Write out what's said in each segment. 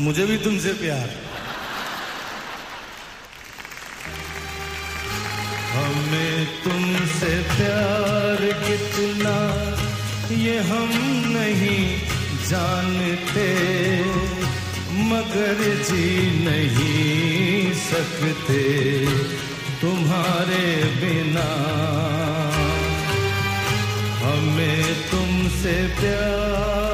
मुझे भी तुमसे प्यार। हमें तुमसे प्यार कितना, ये हम नहीं जानते। मगर जी नहीं सकते तुम्हारे बिना। हमें तुमसे प्यार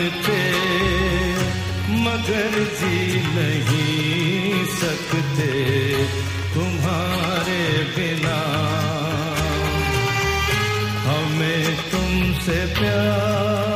जानते मगर जी नहीं सकते तुम्हारे बिना। हमें तुमसे प्यार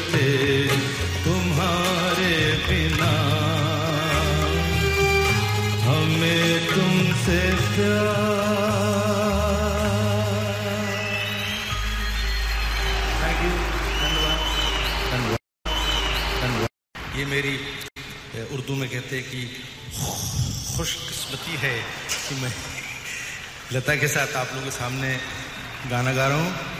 सकते तुम्हारे बिना। हमें तुमसे ये मेरी उर्दू में कहते हैं कि खुशकिस्मती है कि मैं लता के साथ आप लोगों के सामने गाना गा रहा हूँ।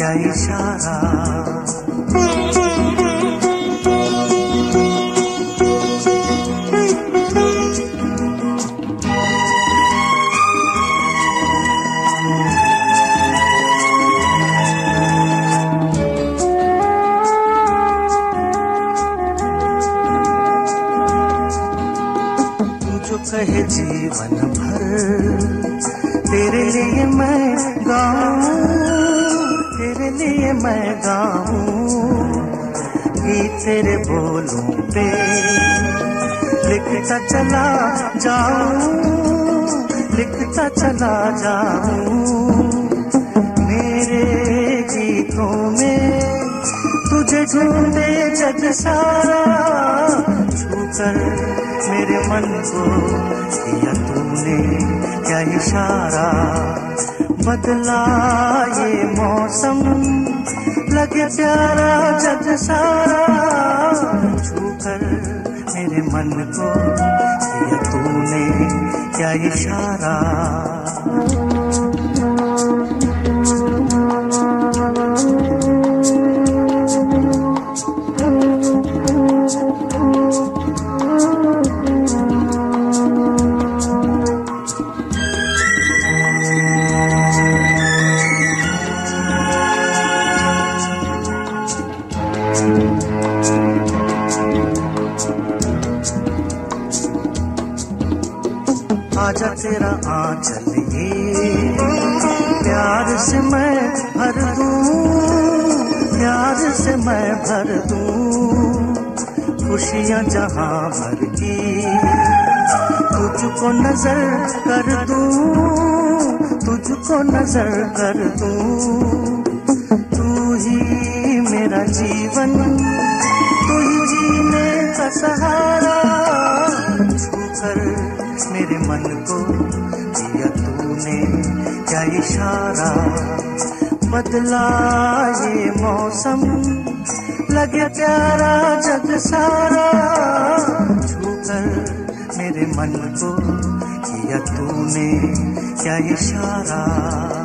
क्या इशारा। तू जो लिखता चला जाऊँ, लिखता चला जाऊँ। मेरे गीतों में तुझे ढूंढे जग सारा, छूकर मेरे मन को किया तूने क्या इशारा। बदला ये मौसम, लगे प्यारा जग सारा, छूकर मेरे मन को तूने क्या इशारा? नज़र कर दूँ तू ही मेरा जीवन, तू ही जीने का सहारा। छूकर मेरे मन को दिया तूने क्या इशारा। बदला ये मौसम, लगे प्यारा जग सारा। छूकर मेरे मन को किया तूने क्या इशारा।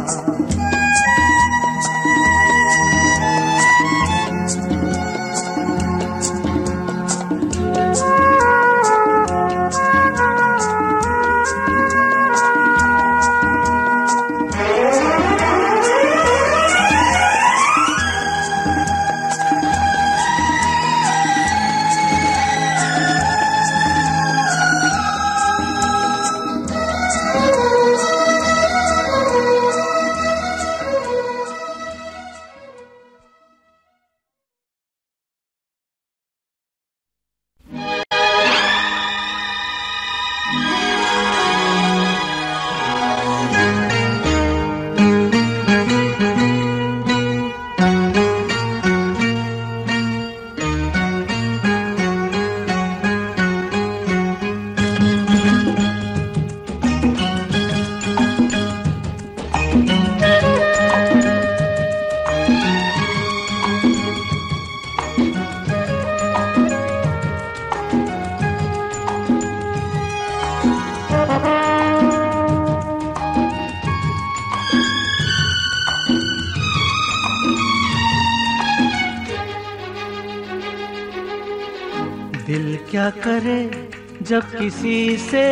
किसी से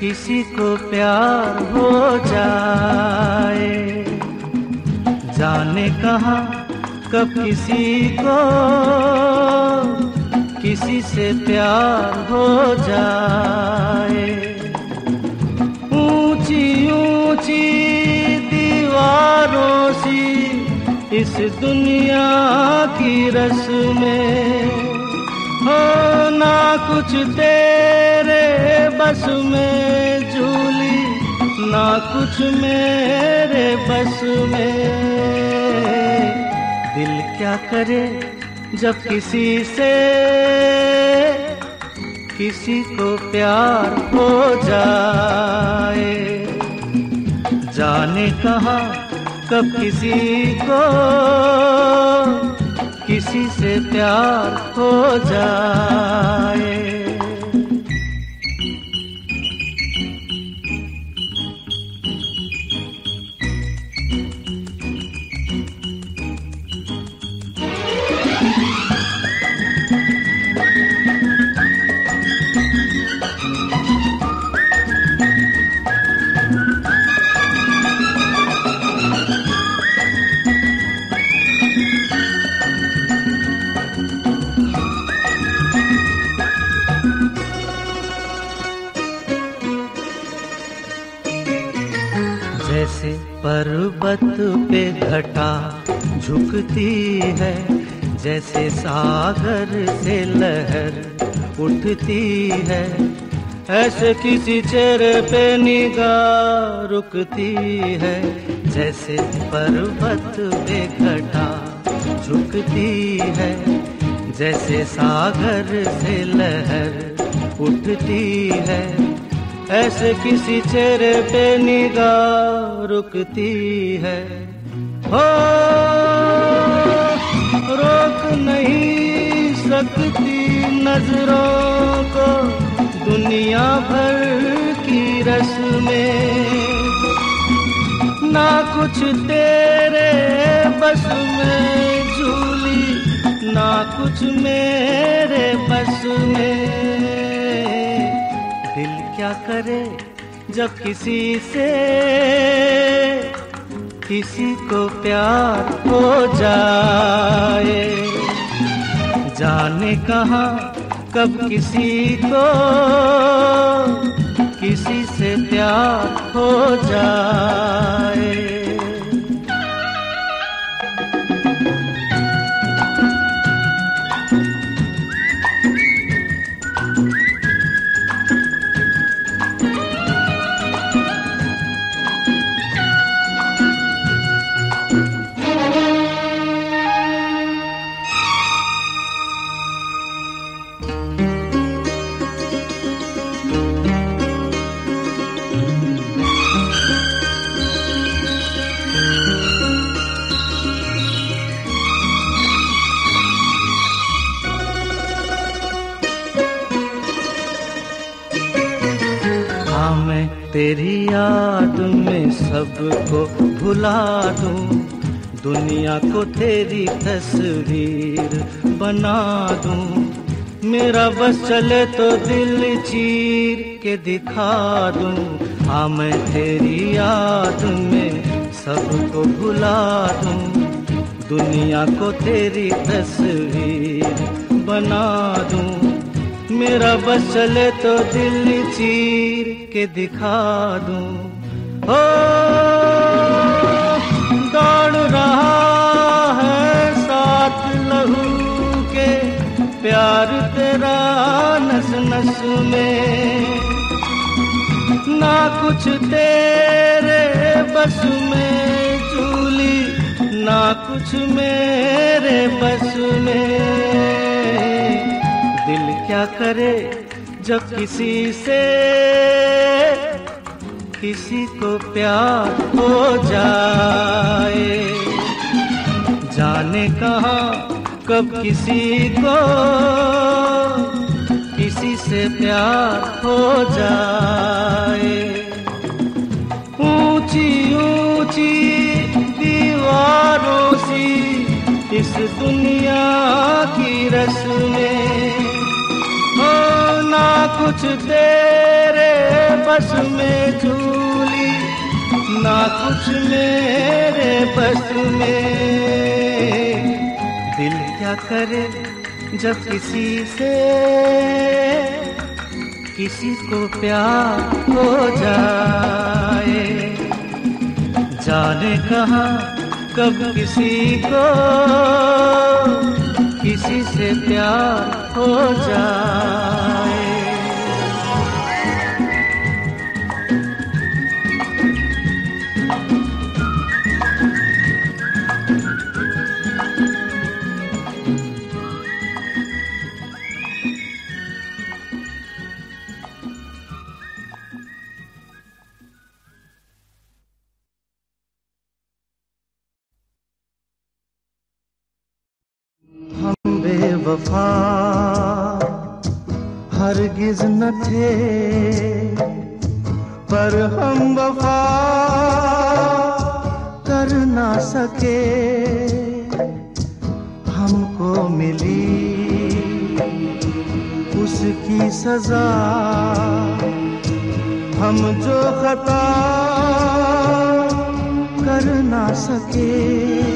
किसी को प्यार हो जाए। जाने कहा, कब किसी को किसी से प्यार हो जाए। ऊँची ऊँची दीवारों सी इस दुनिया की रस्में ना कुछ तेरे बस में झूली, ना कुछ मेरे बस में। दिल क्या करे जब किसी से किसी को प्यार हो जाए? जाने कहा कब किसी को किसी से प्यार हो जाए। पर्वत पे घटा झुकती है, जैसे सागर से लहर उठती है। ऐसे किसी चेहरे पे निगाह रुकती है, जैसे पर्वत पे घटा झुकती है, जैसे सागर से लहर उठती है। ऐसे किसी चेहरे पे निगाह रुकती है। हो, रोक नहीं सकती नज़रों को दुनिया भर की रस्में। ना कुछ तेरे बस में झूली, ना कुछ मेरे बस में। दिल क्या करे? जब किसी से किसी को प्यार हो जाए, जाने कहा, कब किसी को किसी से प्यार हो जाए। याद में सबको भुला दूँ। दुनिया को तेरी तस्वीर बना दूँ। मेरा बस चले तो दिल चीर के दिखा दूँ। हाँ मैं तेरी याद में सबको भुला दूँ। दुनिया को तेरी तस्वीर बना दूँ। मेरा बस चले तो दिल चीर के दिखा दूँ। ओ दौड़ रहा है साथ लहू के? प्यार तेरा नस नस में। ना कुछ तेरे बस में चूली ना कुछ मेरे बस में। दिल क्या करे जब किसी से किसी को प्यार हो जाए, जाने कहा, कब किसी को किसी से प्यार हो जाए। ऊँची ऊँची दीवारों सी इस दुनिया की रस्में ना कुछ तेरे बस में झूली, ना कुछ मेरे बस में। दिल क्या करे जब किसी से किसी को प्यार हो जाए? जाने कहा कब किसी को किसी से प्यार हो जाए? बेवफा हरगिज न थे, पर हम वफा कर ना सके। हमको मिली उसकी सजा। हम जो खता कर ना सके।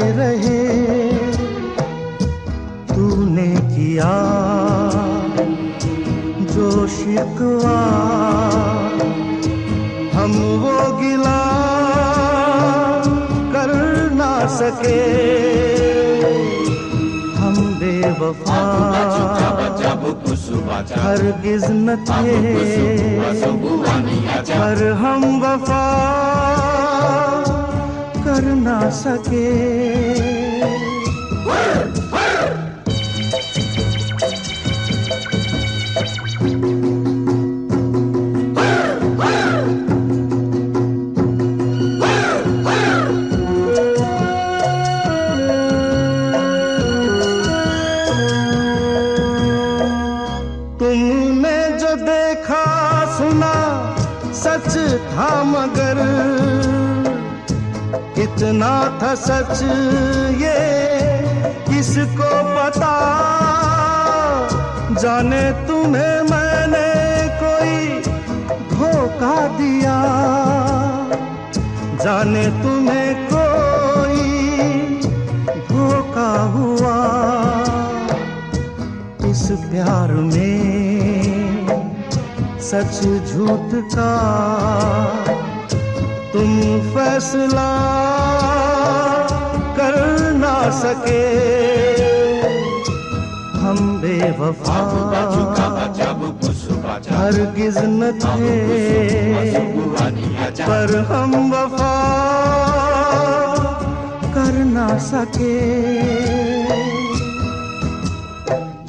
रहे। तूने किया जो शिकवा। हम वो गिला कर ना सके। हम बेवफा हरगिज न थे पर हम वफा ना सके सच ये, किसको पता? जाने तुम्हें मैंने कोई धोखा दिया। जाने तुम्हें कोई धोखा हुआ। इस प्यार में सच झूठ का तुम फैसला सके। हम बेवफा जब हर न थे, पर हम वफा कर ना सके।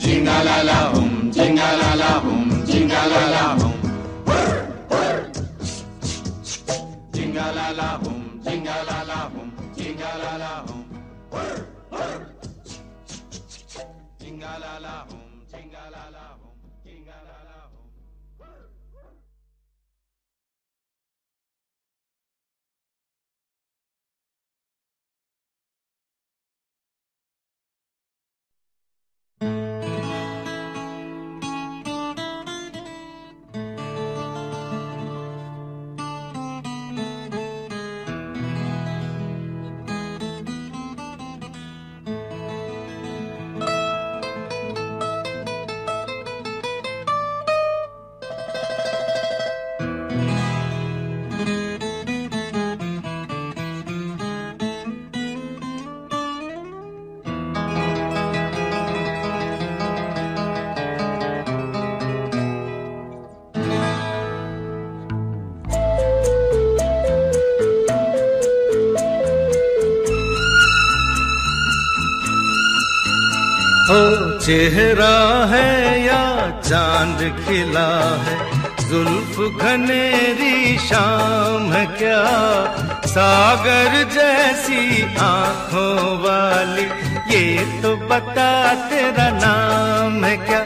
जिंगा लाला हूँ जिंगा लाला हूँ जिंगा लाला हूँ Nana. चेहरा है या चाँद खिला है? जुल्फ घनेरी शाम है क्या? सागर जैसी आँखों वाली, ये तो बता तेरा नाम है क्या?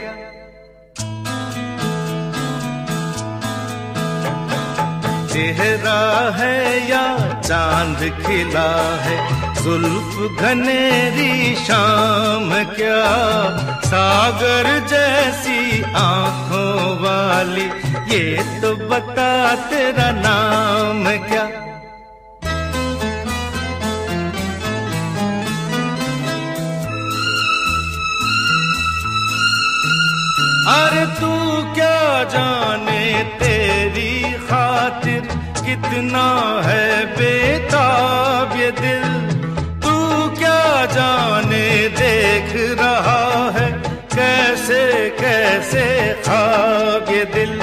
चेहरा है या चाँद खिला है? जुल्फ घनेरी शाम क्या? सागर जैसी आँखों वाली, ये तो बता तेरा नाम क्या? अरे तू क्या जाने तेरी खातिर, कितना है बेताब ये दिल? जाने देख रहा है कैसे कैसे खाब ये दिल।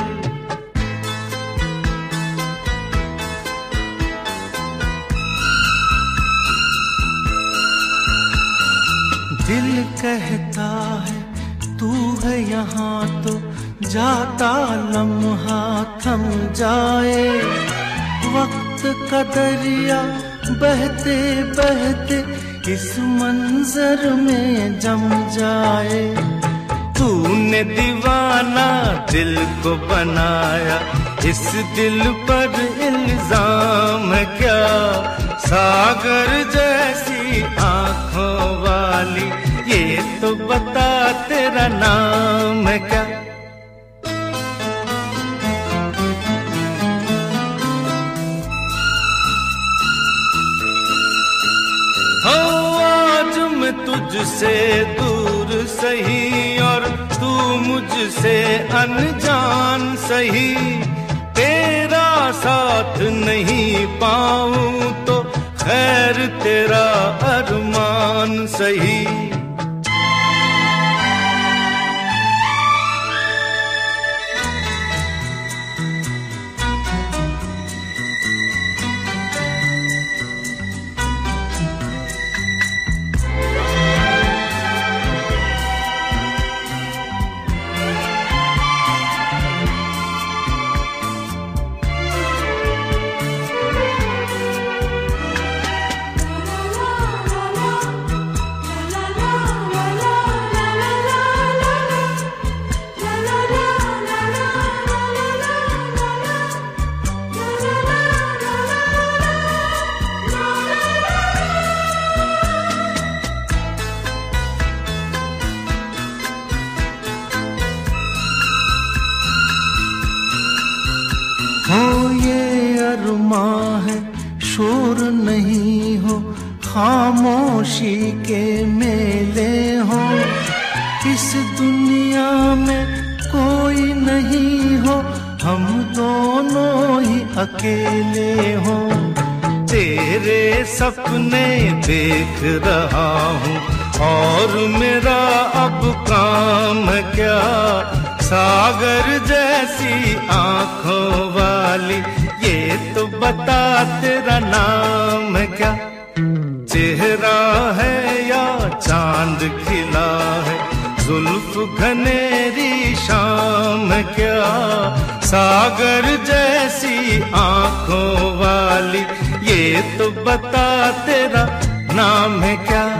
दिल कहता है, तू है यहाँ तो जाता लम्हा थम जाए। वक्त का दरिया बहते बहते इस मंजर में जम जाए, तूने दीवाना दिल को बनाया। इस दिल पर इल्ज़ाम क्या? सागर जैसी आँखों वाली, ये तो बता तेरा नाम क्या? तुझसे दूर सही और तू मुझसे अनजान सही। तेरा साथ नहीं पाऊँ तो खैर तेरा अरमान सही। खामोशी के मेले हो। इस दुनिया में कोई नहीं हो। हम दोनों ही अकेले हो। तेरे सपने देख रहा हूँ। और मेरा अब काम क्या? सागर जैसी आँखों वाली। ये तो बता तेरा नाम क्या? चेहरा है या चाँद खिला है? जुल्फ घनेरी शाम क्या? सागर जैसी आँखों वाली, ये तो बता तेरा नाम है क्या?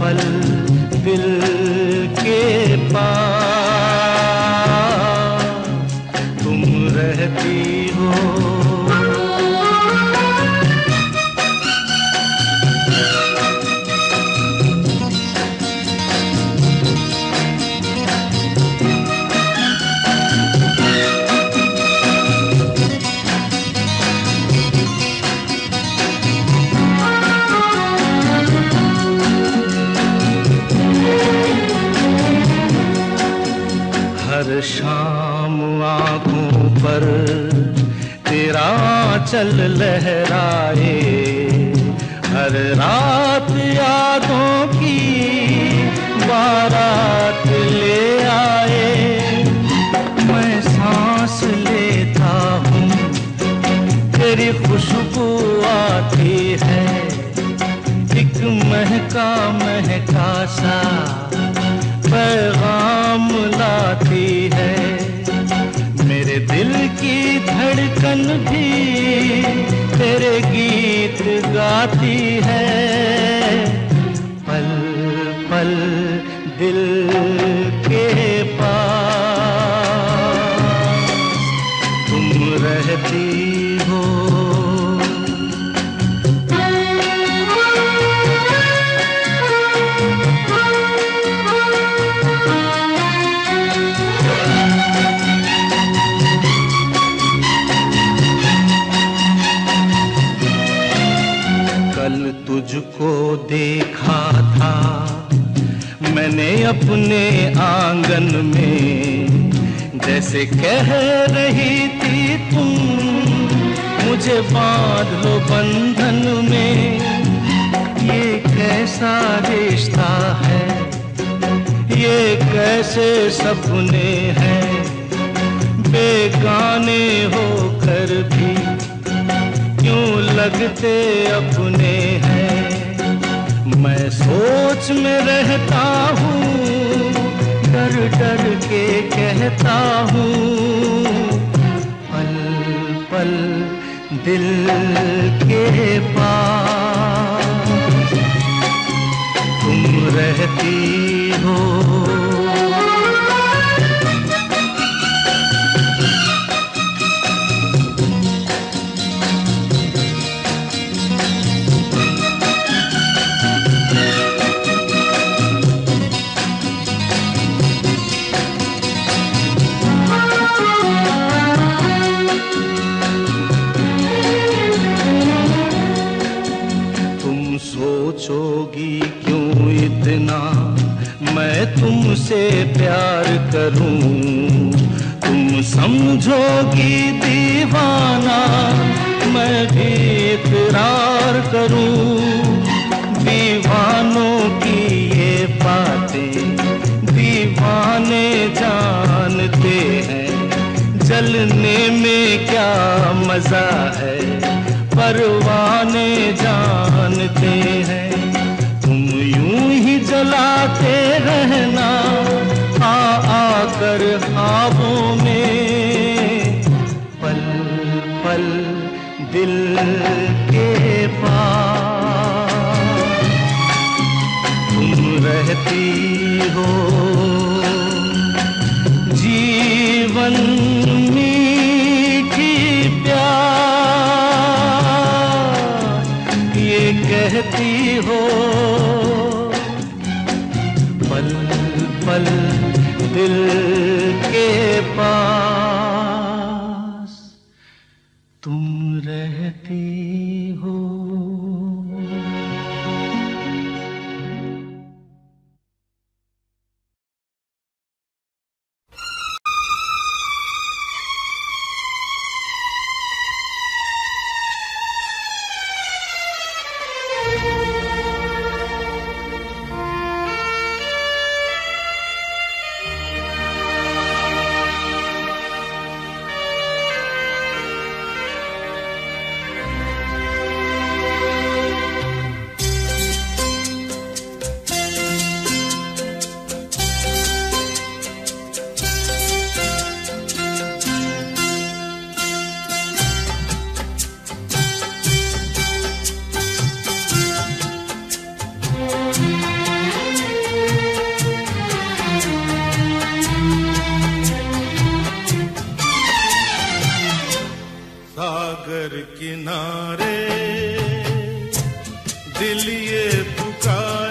पल तुझको देखा था। मैंने अपने आँगन में जैसे कह रही थी तुम, मुझे बाँध लो बंधन में। ये कैसा रिश्ता है? ये कैसे सपने हैं? बेगाने होकर भी लगते अपने हैं। मैं सोच में रहता हूँ, डर डर के कहता हूँ। पल पल दिल के पास तुम रहती हो। तुमसे प्यार करूँ। तुम समझोगी दीवाना, मैं भी इकरार करूँ। दीवानों की ये बातें दीवाने जानते हैं। जलने में क्या मज़ा है, परवाने जानते हैं ही। जलाते रहना, आ आकर ख्वाबों में। पल पल दिल के पास तुम रहती हो। जीवन मीठी प्यार ये कहती हो सागर किनारे दिल ये पुकारे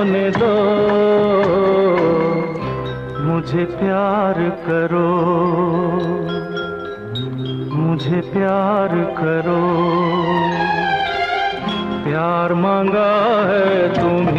होने दो। मुझे प्यार करो। मुझे प्यार करो। प्यार मांगा है तुम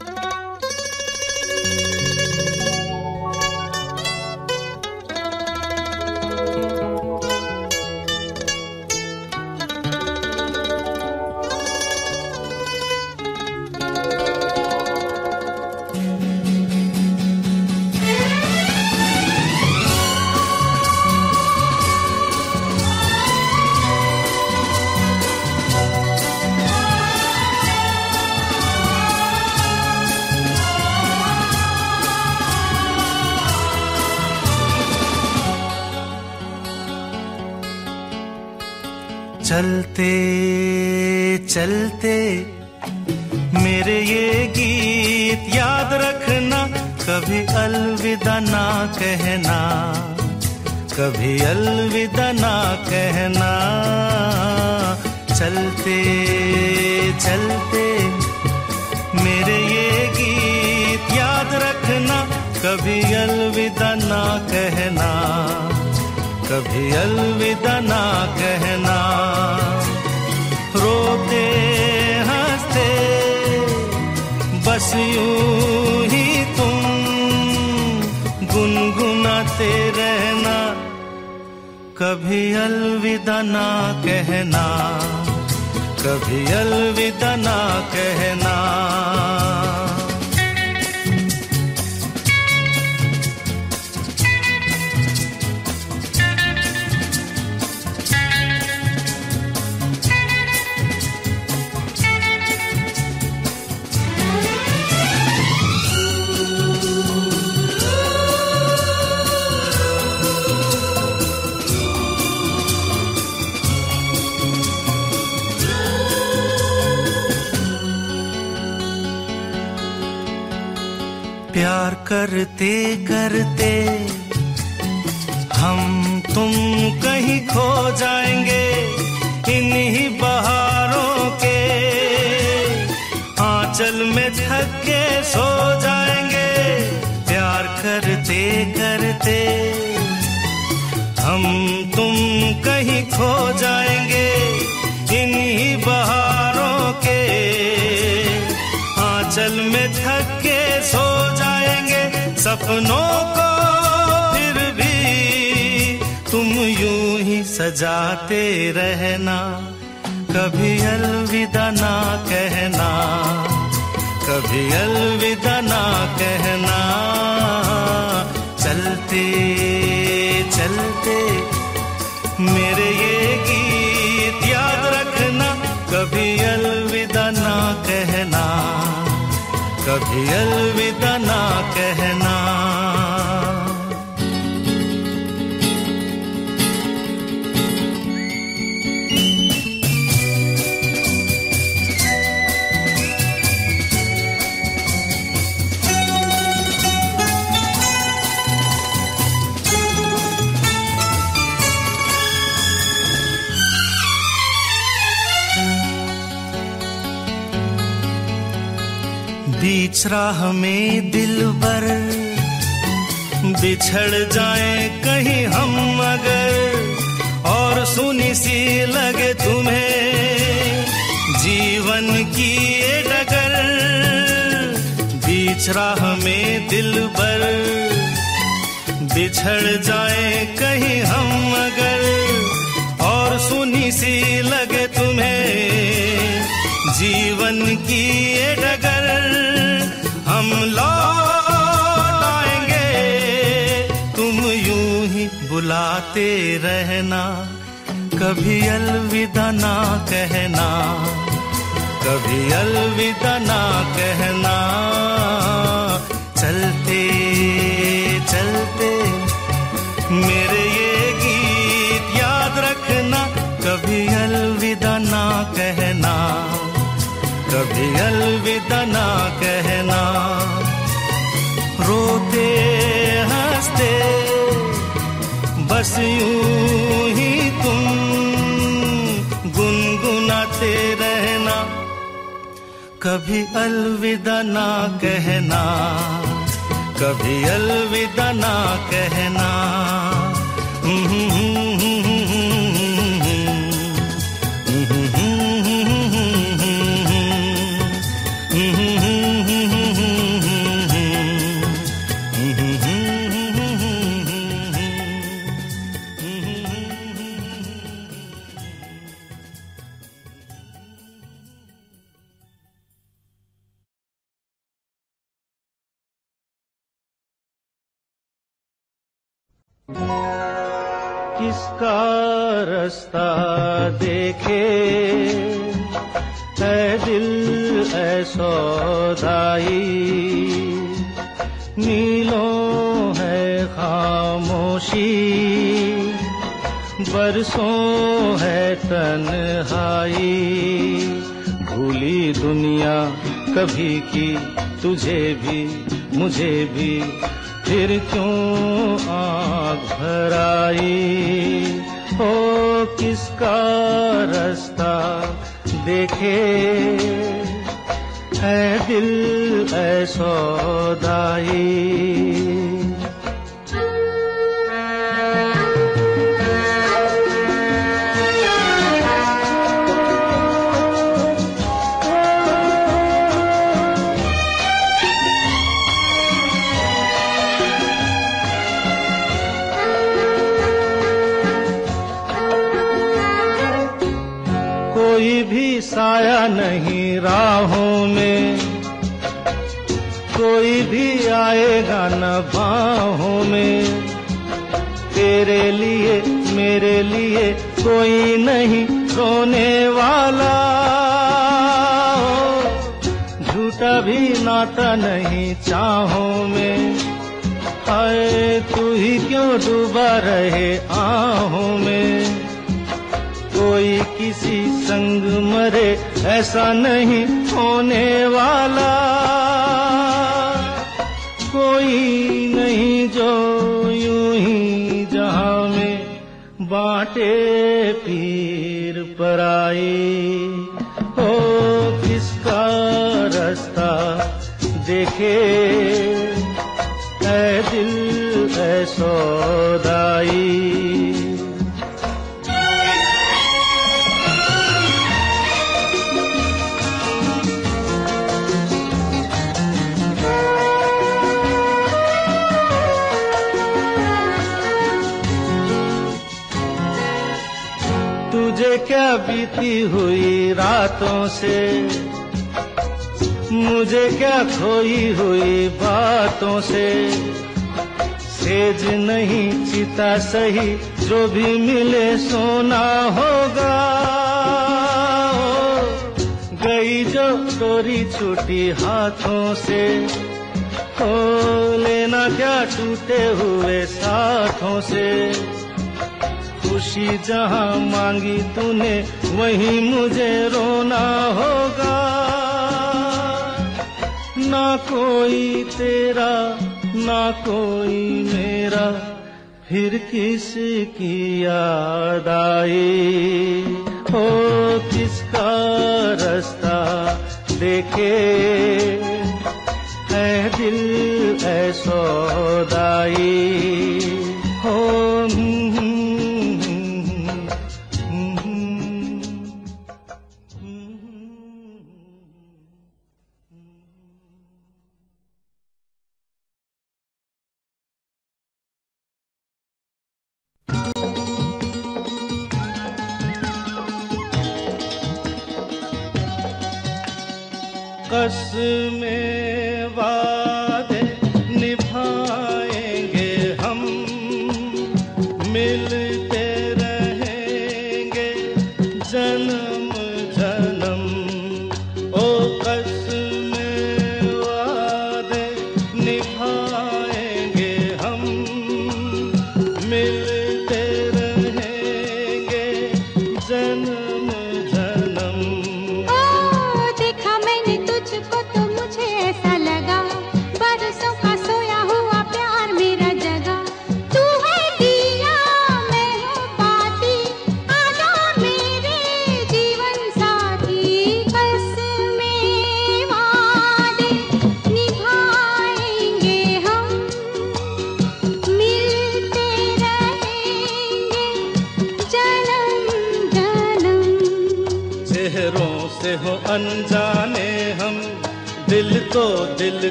you चलते। मेरे ये गीत याद रखना, कभी अलविदा ना कहना। कभी अलविदा ना कहना। चलते चलते। मेरे ये गीत याद रखना, कभी अलविदा ना कहना। कभी अलविदा ना कहना। तुम गुनगुनाते रहना। कभी अलविदा ना कहना कभी अलविदा ना कहना। करते करते हम तुम कहीं खो जाएँगे इन्हीं बहारों के। आंचल में थक के सो जाएँगे, प्यार करते करते हम तुम कहीं खो जाएँगे इन्हीं बहारों के। आंचल में थक सपनों को फिर भी तुम यूँ ही सजाते रहना। कभी अलविदा ना कहना, कभी अलविदा ना कहना। चलते चलते मेरे ये गीत याद रखना, कभी अलविदा ना कहना। कभी अलविदा ना कहना। बीच राह में दिल बर बिछड़ जाए कहीं हम मगर और सुनी सी लगे तुम्हें। जीवन की ये डगर, बीच राह दिल बर बिछड़ जाए कहीं हम मगर और सुनी सी लगे तुम्हें। जीवन की ये डगर। हम लौट आएँगे। तुम यूँ ही बुलाते रहना। कभी अलविदा ना कहना। कभी अलविदा ना कहना। चलते चलते, मेरे ये गीत याद रखना। कभी अलविदा ना कहना। कभी अलविदा ना कहना। रोते, हँसते, बस यूँ ही तुम गुनगुनाते रहना। कभी अलविदा ना कहना, कभी अलविदा ना कहना। किसका रास्ता देखे? है दिल है सौदाई। नीलों है खामोशी। बरसों है तन्हाई। भूली दुनिया कभी की, तुझे भी, मुझे भी। फिर क्यों आग भराई? हो किसका रास्ता देखे? है दिल है सौदाई। राहों में कोई भी आएगा न बाहों में। तेरे लिए, मेरे लिए कोई नहीं रोने वाला। झूठा भी नाता नहीं चाहों में। हाय, तू ही क्यों डूबा रहे आहों में? कोई किसी संग मरे, ऐसा नहीं होने वाला। कोई नहीं जो यूँ ही जहाँ में बांटे पीर पराई हो किसका रास्ता देखे? है दिल है सौदाई। बीती हुई रातों से। मुझे क्या खोई हुई बातों से। सेज नहीं, चिता सही, जो भी मिले सोना होगा। गई जो चोरी छूटी हाथों से। हो लेना क्या टूटे हुए साथों से। खुशी जहाँ मांगी तूने, वहीं मुझे रोना होगा। ना कोई तेरा, ना कोई मेरा, फिर किस की याद आई? हो किसका रास्ता देखे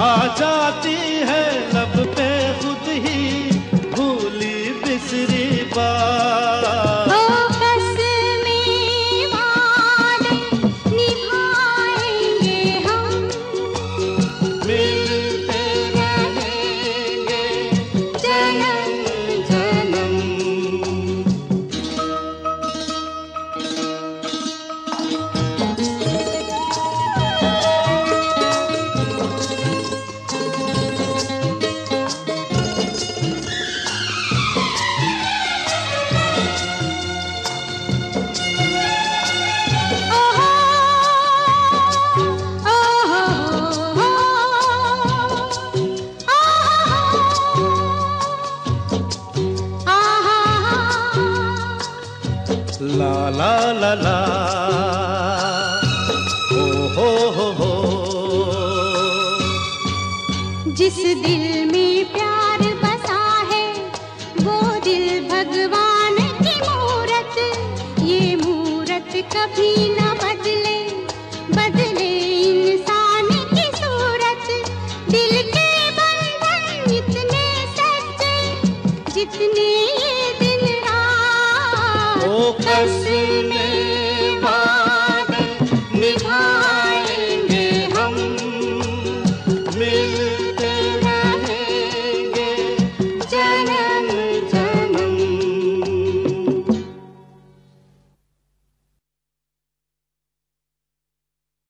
आ जाती है